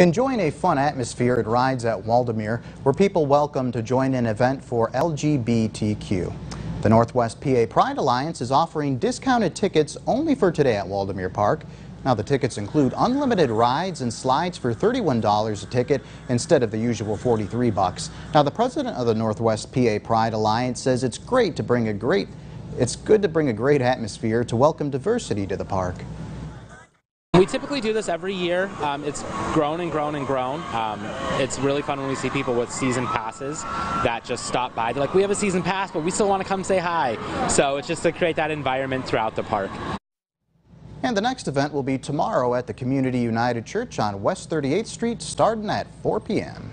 Enjoying a fun atmosphere at rides at Waldameer, where people welcome to join an event for LGBTQ. The Northwest PA Pride Alliance is offering discounted tickets only for today at Waldameer Park. Now the tickets include unlimited rides and slides for $31 a ticket instead of the usual 43 bucks. Now the president of the Northwest PA Pride Alliance says it's great to bring a great it's good to bring a great atmosphere to welcome diversity to the park. We typically do this every year. Um, it's grown and grown and grown. Um, it's really fun when we see people with season passes that just stop by. They're like, we have a season pass, but we still want to come say hi. So it's just to create that environment throughout the park. And the next event will be tomorrow at the Community United Church on West 38th Street starting at 4 p.m.